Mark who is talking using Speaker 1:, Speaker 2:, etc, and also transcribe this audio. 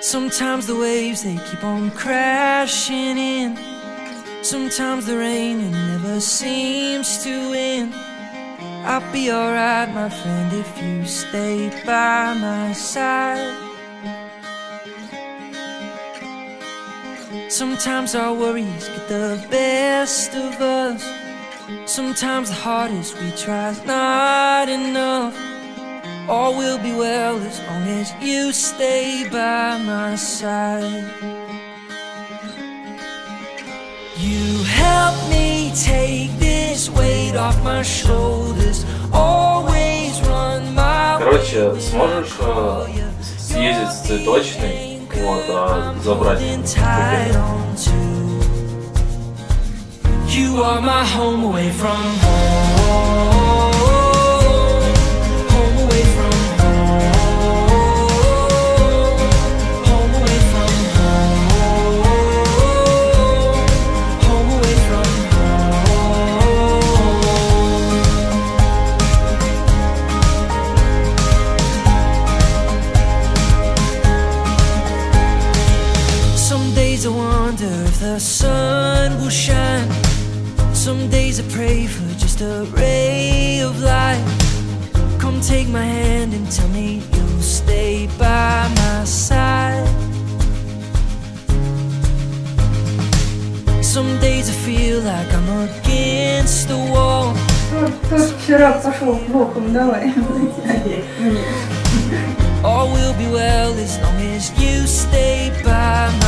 Speaker 1: Sometimes the waves they keep on crashing in. Sometimes the rain it never seems to end. I'll be alright, my friend, if you stay by my side. Sometimes our worries get the best of us. Sometimes the hardest we try is not enough. All will be well as long as you stay by my side. You help me take this weight off my shoulders. Always run my
Speaker 2: Короче,
Speaker 1: way
Speaker 2: сможешь э,
Speaker 1: for you.
Speaker 2: съездить с цветочной, вот, а забрать
Speaker 1: tied
Speaker 2: букет?
Speaker 1: on to. You are my home away from home. Home days I wonder if the sun will shine. Some days I pray for just a ray of light. Come take my hand and tell me you'll stay by my side. Some days I feel like I'm against the wall.
Speaker 3: Кто вчера пошел боком, давай.
Speaker 1: All will be well as long as you stay by my side.